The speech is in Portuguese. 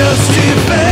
just defend